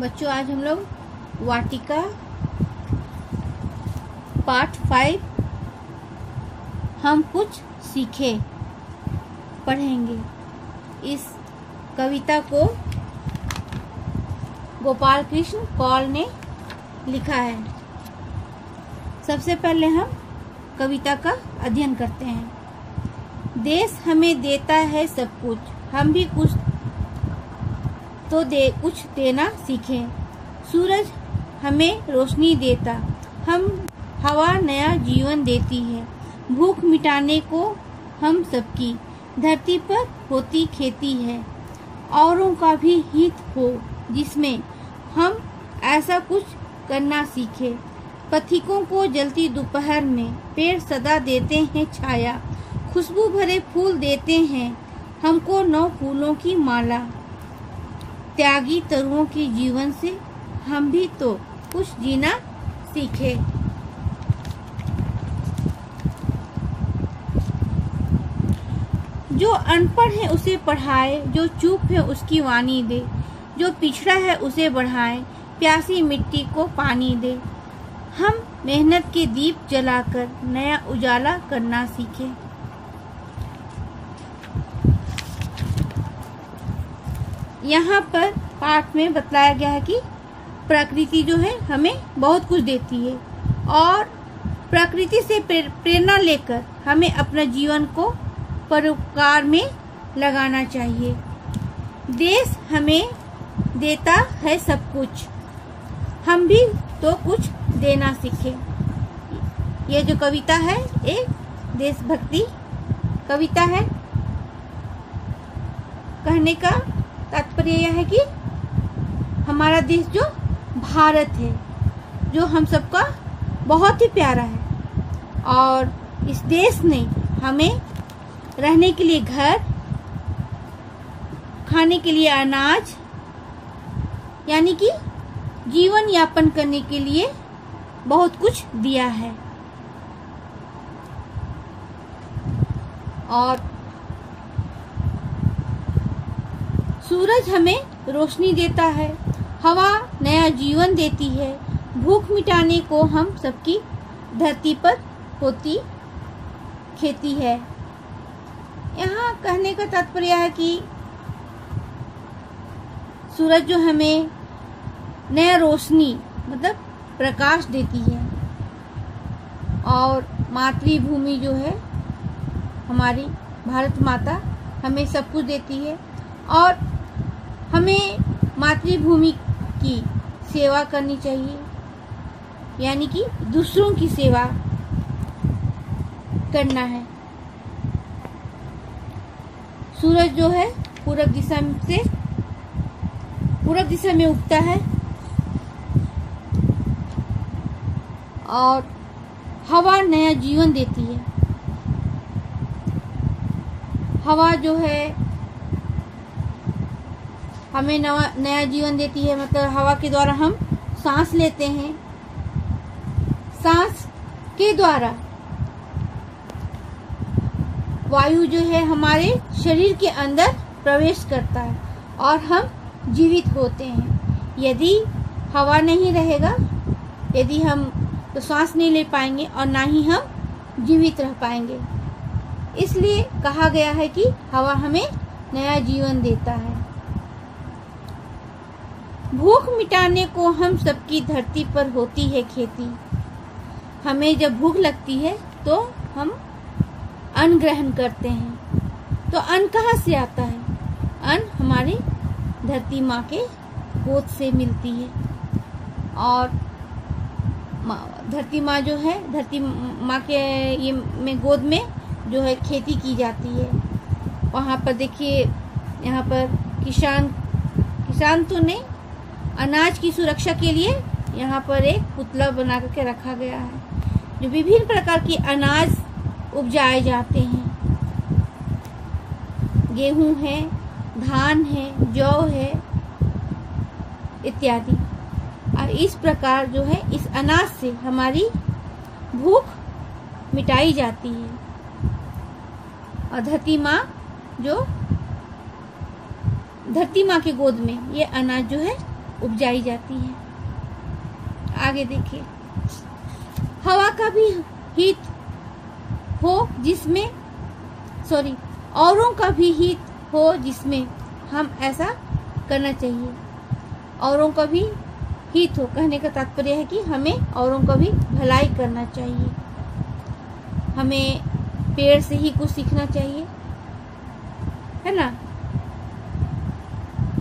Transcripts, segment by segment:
बच्चों, आज हम लोग वाटिका पार्ट फाइव हम कुछ सीखे, पढ़ेंगे। इस कविता को गोपाल कृष्ण कौल ने लिखा है। सबसे पहले हम कविता का अध्ययन करते हैं। देश हमें देता है सब कुछ, हम भी कुछ तो दे, कुछ देना सीखें। सूरज हमें रोशनी देता। हम हवा नया जीवन देती है। भूख मिटाने को हम सबकी धरती पर होती खेती है। औरों का भी हित हो, जिसमें हम ऐसा कुछ करना सीखे। पथिकों को जलती दोपहर में, पेड़ सदा देते हैं छाया। खुशबू भरे फूल देते हैं। हमको नौ फूलों की माला। त्यागी तरुओं के जीवन से हम भी तो कुछ जीना सीखे। जो अनपढ़ है उसे पढ़ाए, जो चूप है उसकी वाणी दे, जो पिछड़ा है उसे बढ़ाए, प्यासी मिट्टी को पानी दे। हम मेहनत के दीप जलाकर नया उजाला करना सीखें। यहाँ पर पाठ में बतलाया गया है कि प्रकृति जो है हमें बहुत कुछ देती है और प्रकृति से प्रेरणा लेकर हमें अपना जीवन को परोपकार में लगाना चाहिए। देश हमें देता है सब कुछ। हम भी तो कुछ देना सीखे। ये जो कविता है एक देशभक्ति कविता है। कहने का तात्पर्य यह है कि हमारा देश जो भारत है, जो हम सबका बहुत ही प्यारा है। और इस देश ने हमें रहने के लिए घर, खाने के लिए अनाज, यानी कि जीवन यापन करने के लिए बहुत कुछ दिया है। और सूरज हमें रोशनी देता है, हवा नया जीवन देती है, भूख मिटाने को हम सबकी धरती पर होती, खेती है। यहाँ कहने का तात्पर्य है कि सूरज जो हमें नया रोशनी मतलब प्रकाश देती है। और मातृभूमि जो है, हमारी भारत माता हमें सब कुछ देती है। और हमें मातृभूमि की सेवा करनी चाहिए। यानी कि दूसरों की सेवा करना है। सूरज जो है, पूरब दिशा से, पूरब दिशा में उगता है। और हवा नया जीवन देती है। हवा जो है हमें नवा, नया जीवन देती है मतलब हवा के द्वारा हम सांस लेते हैं। सांस के द्वारा वायु जो है हमारे शरीर के अंदर प्रवेश करता है और हम जीवित होते हैं। यदि हवा नहीं रहेगा, यदि हम तो सांस नहीं ले पाएँगे और ना ही हम जीवित रह पाएँगे। इसलिए कहा गया है कि हवा हमें नया जीवन देता है। भूख मिटाने को हम सबकी धरती पर होती है खेती। हमें जब भूख लगती है तो हम अन्न ग्रहण करते हैं। तो अन्न कहाँ से आता है? अन्न हमारी धरती माँ के गोद से मिलती है। और धरती माँ जो है, धरती माँ के ये में गोद में जो है खेती की जाती है। वहाँ पर देखिए, यहाँ पर किसान किसान तो नहीं अनाज की सुरक्षा के लिए यहाँ पर एक पुतला बना करके रखा गया है, जो विभिन्न प्रकार के अनाज उपजाए जाते हैं। गेहूँ है, धान है, जौ है, इत्यादि। और इस प्रकार जो है, इस अनाज से हमारी भूख मिटाई जाती है। और धरती माँ जो, धरती माँ के गोद में ये अनाज जो है उपजाई जाती है। आगे देखिए। हवा का भी हित हो जिसमें सॉरी औरों का भी हित हो जिसमें हम ऐसा करना चाहिए। औरों का भी हित हो। कहने का तात्पर्य है कि हमें औरों का भी भलाई करना चाहिए। हमें पेड़ से ही कुछ सीखना चाहिए। है ना?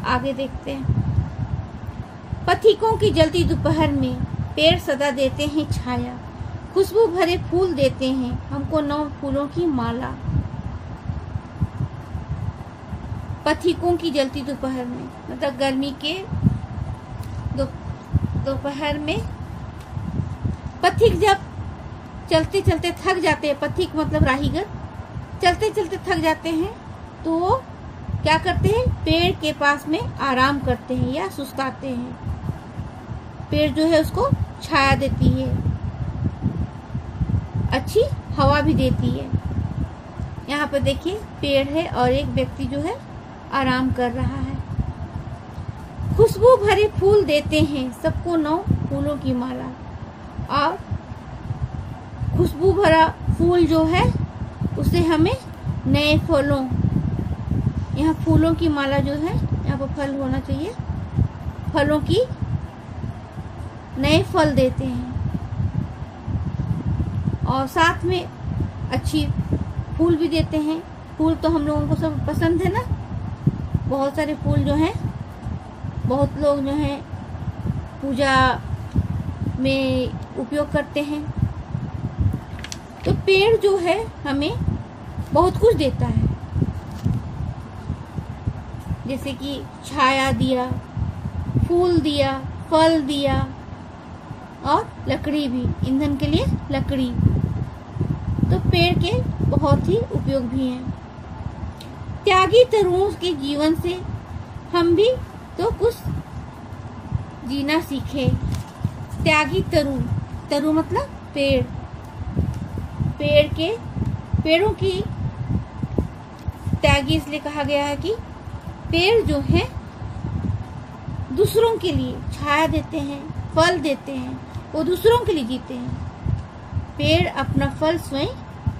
आगे देखते हैं। पथिकों की जलती दोपहर में पेड़ सदा देते हैं छाया। खुशबू भरे फूल देते हैं हमको नौ फूलों की माला। पथिकों की जलती दोपहर में मतलब गर्मी के दोपहर में। पथिक जब चलते चलते थक जाते हैं, पथिक मतलब राहीगर चलते चलते थक जाते हैं तो क्या करते हैं? पेड़ के पास में आराम करते हैं या सुस्ताते हैं। पेड़ जो है उसको छाया देती है। अच्छी हवा भी देती है। यहाँ पर देखिए, पेड़ है और एक व्यक्ति जो है आराम कर रहा है। खुशबू भरे फूल देते हैं, सबको नौ फूलों की माला। और खुशबू भरा फूल जो है, उसे हमें नए फलों, यहाँ फूलों की माला जो है, यहाँ पर फल होना चाहिए। फलों की नए फल देते हैं। और साथ में अच्छी फूल भी देते हैं। फूल तो हम लोगों को सब पसंद है ना? बहुत सारे फूल जो हैं, बहुत लोग जो हैं पूजा में उपयोग करते हैं। तो पेड़ जो है हमें बहुत कुछ देता है। जैसे कि छाया दिया, फूल दिया, फल दिया और लकड़ी भी, ईंधन के लिए लकड़ी। तो पेड़ के बहुत ही उपयोग भी हैं। त्यागी तरुणों के जीवन से हम भी तो कुछ जीना सीखे। त्यागी तरु तरु मतलब पेड़। पेड़ के, पेड़ों की त्यागी इसलिए कहा गया है कि पेड़ जो है, दूसरों के लिए छाया देते हैं, फल देते हैं। वो दूसरों के लिए जीते हैं। पेड़ अपना फल स्वयं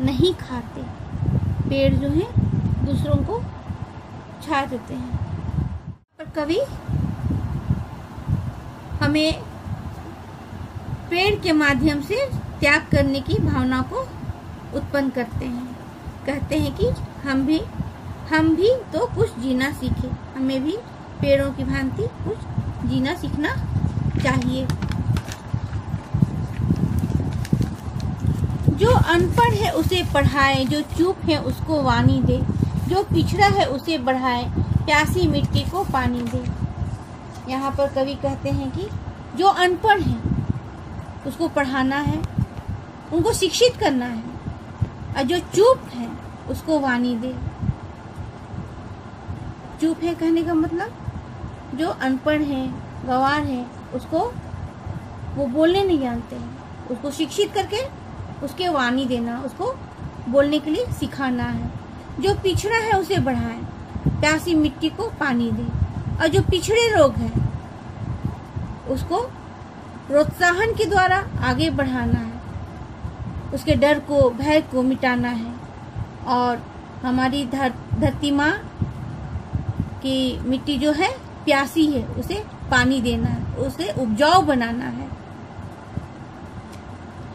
नहीं खाते। पेड़ जो है, दूसरों को छा देते हैं। पर कवि, हमें पेड़ के माध्यम से त्याग करने की भावना को उत्पन्न करते हैं। कहते हैं कि हम भी हम भी तो कुछ जीना सीखे। हमें भी पेड़ों की भांति कुछ जीना सीखना चाहिए। जो अनपढ़ है उसे पढ़ाए, जो चुप है उसको वाणी दे, जो पिछड़ा है उसे बढ़ाए, प्यासी मिट्टी को पानी दे। यहाँ पर कवि कहते हैं कि जो अनपढ़ है, उसको पढ़ाना है, उनको शिक्षित करना है, और जो चुप है, उसको वाणी दे। चुप है कहने का मतलब? जो अनपढ़ है, गवार है, उसको वो बोलने नहीं जानते हैं, उसको शिक्षित करके उसके वाणी देना, उसको बोलने के लिए सिखाना है। जो पिछड़ा है उसे बढ़ाए, प्यासी मिट्टी को पानी दे। और जो पिछड़े लोग हैं, उसको प्रोत्साहन के द्वारा आगे बढ़ाना है। उसके डर को, भय को मिटाना है। और हमारी धरती माँ की मिट्टी जो है, प्यासी है, उसे पानी देना है, उसे उपजाऊ बनाना है।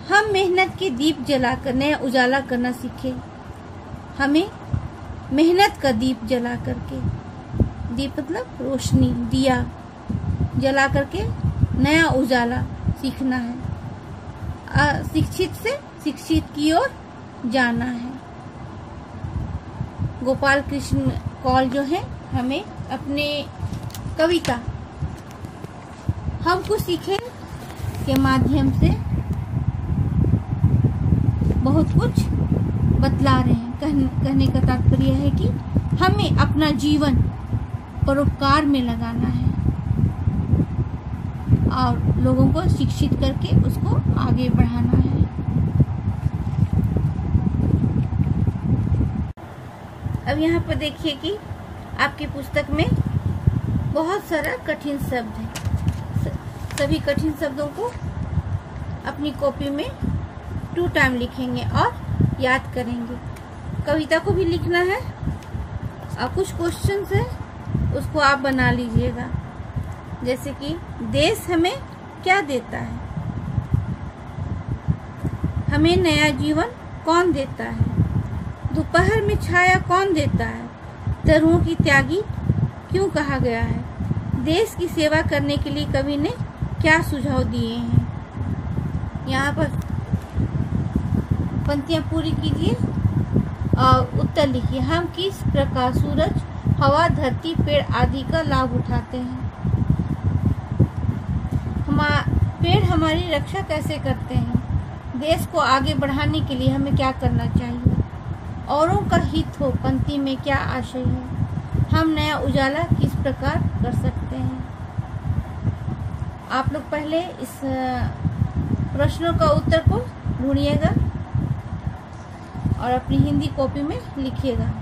हम मेहनत के दीप जलाकर नया उजाला करना सीखे। हमें मेहनत का दीप जला करके, दीप मतलब रोशनी, दिया जला करके नया उजाला सीखना है। शिक्षित से शिक्षित की ओर जाना है। गोपाल कृष्ण कौल जो है, हमें अपने कविता, हम कुछ सीखे के माध्यम से। बहुत कुछ बतला रहे हैं। कहने का तात्पर्य है कि हमें अपना जीवन परोपकार में लगाना है और लोगों को शिक्षित करके उसको आगे बढ़ाना है। अब यहाँ पर देखिए कि आपकी पुस्तक में बहुत सारा कठिन शब्द है। सभी कठिन शब्दों को अपनी कॉपी में टू टाइम लिखेंगे और याद करेंगे। कविता को भी लिखना है और कुछ क्वेश्चन है, उसको आप बना लीजिएगा। जैसे कि, देश हमें क्या देता है? हमें नया जीवन कौन देता है? दोपहर में छाया कौन देता है? तरुओं की त्यागी क्यों कहा गया है? देश की सेवा करने के लिए कवि ने क्या सुझाव दिए हैं? यहाँ पर पंक्तियाँ पूरी कीजिए। और उत्तर लिखिए। हम किस प्रकार सूरज, हवा, धरती, पेड़ आदि का लाभ उठाते हैं? हम, पेड़ हमारी रक्षा कैसे करते हैं? देश को आगे बढ़ाने के लिए हमें क्या करना चाहिए? औरों का हित हो, पंक्ति में क्या आशय है? हम नया उजाला किस प्रकार कर सकते हैं? आप लोग पहले इस प्रश्नों का उत्तर को ढूंढिएगा। और अपनी हिंदी कॉपी में लिखिएगा।